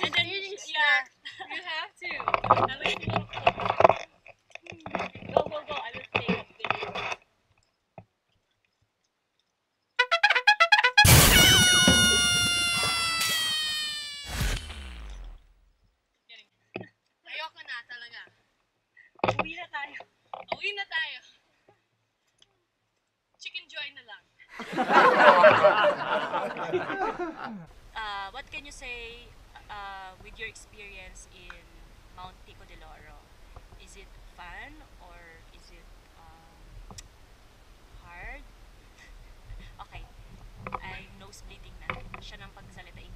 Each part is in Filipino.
And then, eating yeah, you have to. I like to Go, go, go. I a video. Ayoko na talaga. Uwi na tayo. Uwi na tayo. Chicken joy na lang. Uh, what can you say uh, with your experience in Mount Pico de Loro? Is it fun or is it um, hard? okay, I'm nose bleeding na. Siya nang pagsalitain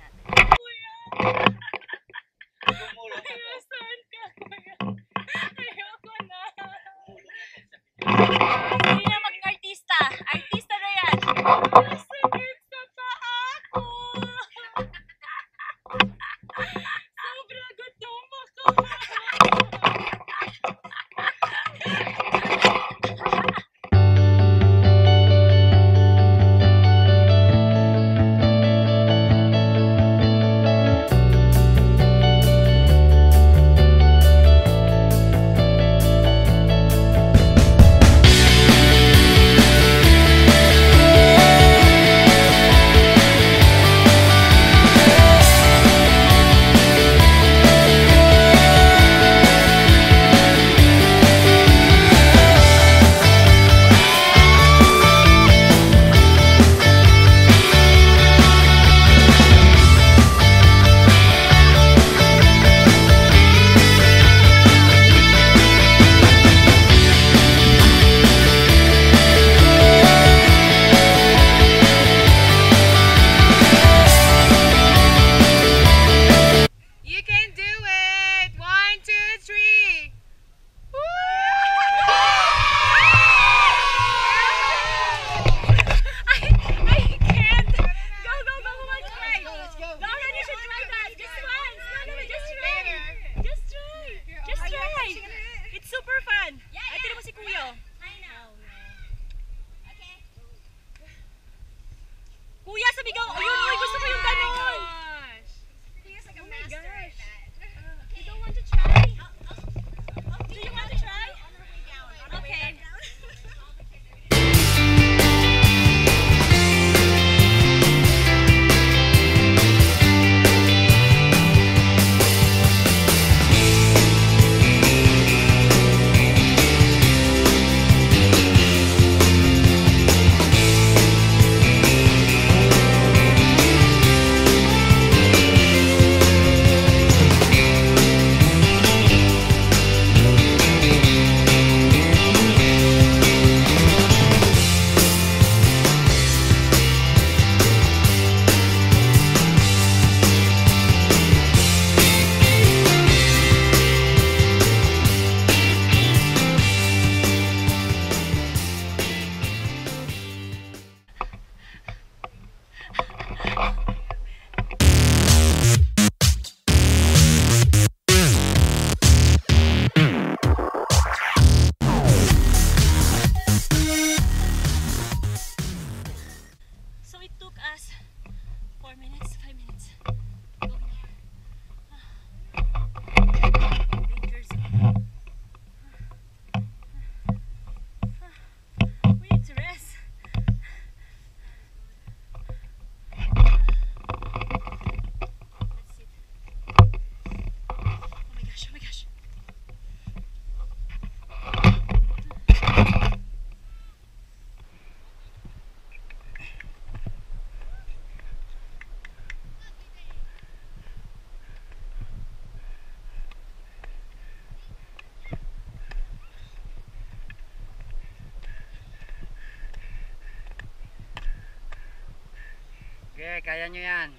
Okay, kaya nyo yan.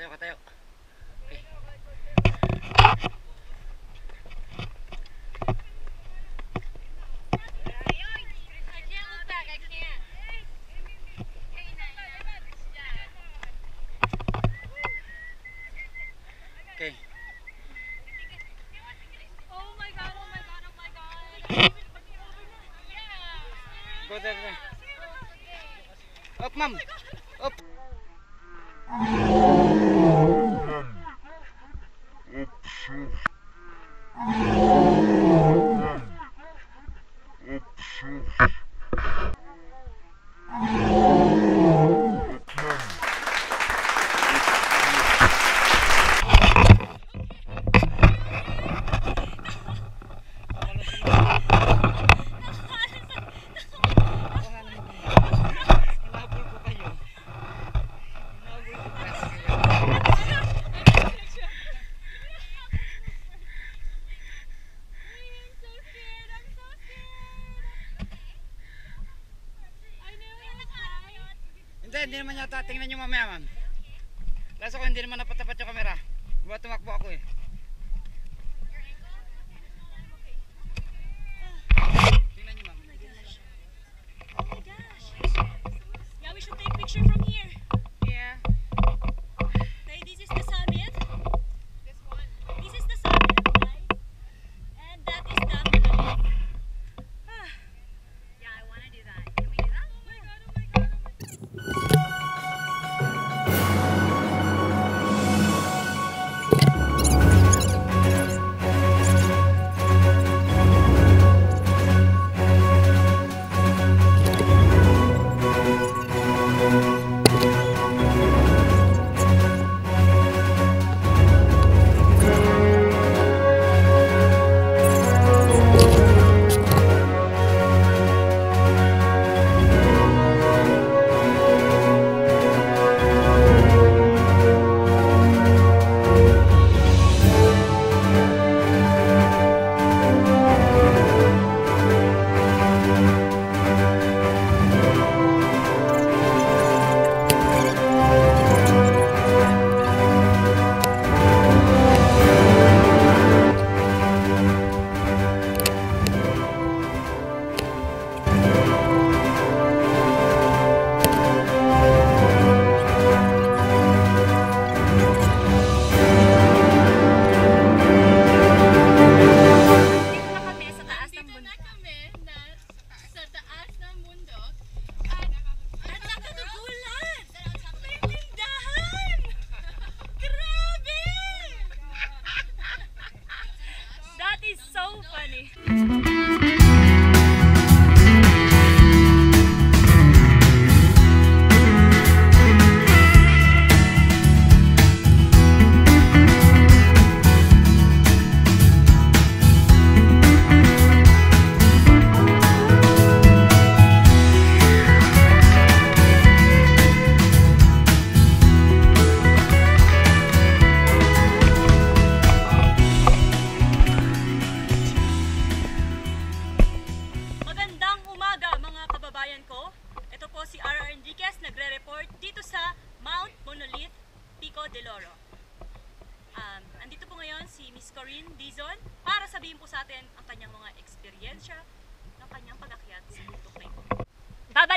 Katayo, katayo. Okay. Oh my god, oh my god, oh my god. Go. Up, ma'am. Oh hindi naman yata. Tingnan nyo mamaya, ma'am. Kaso ko hindi naman napatapat yung camera. Buat tumakbo ako eh.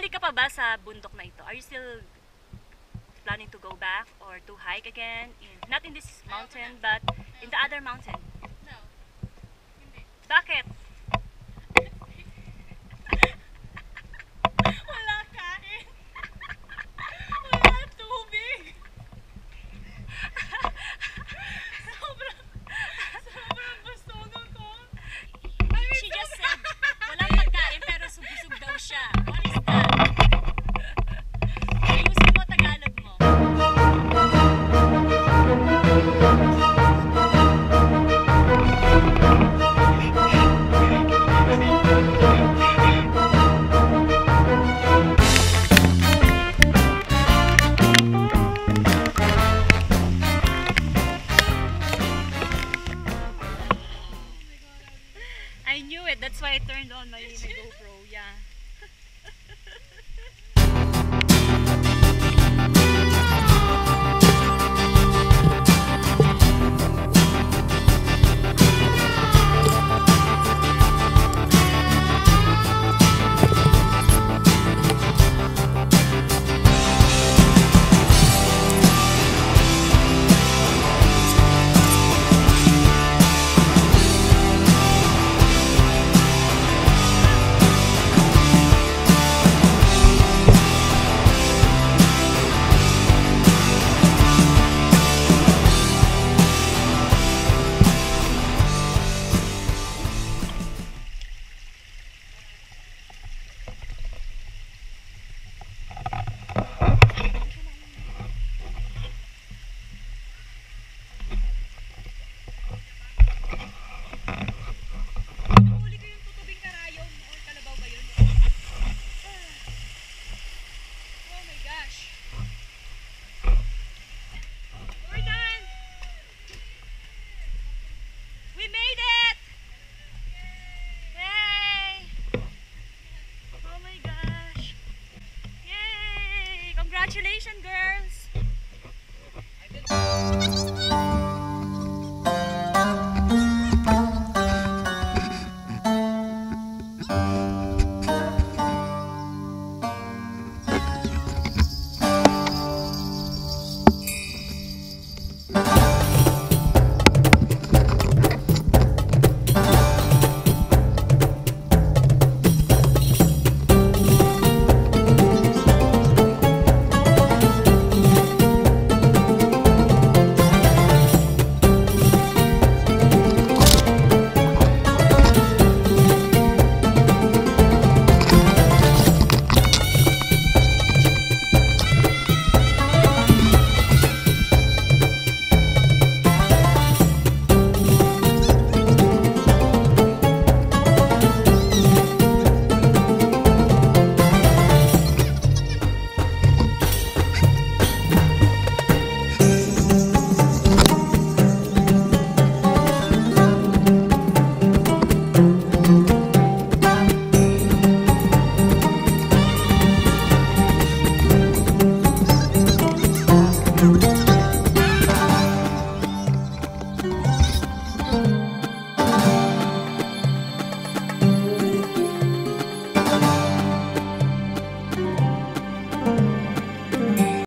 Babalik ka pa ba sa bundok na ito? Are you still planning to go back or to hike again? In, not in this mountain, but in the other mountain? No. Hindi. Bakit? I knew it. That's why I turned on my, my GoPro. Yeah.